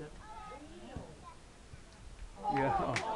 Yeah. Oh.